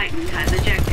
Titan has ejected.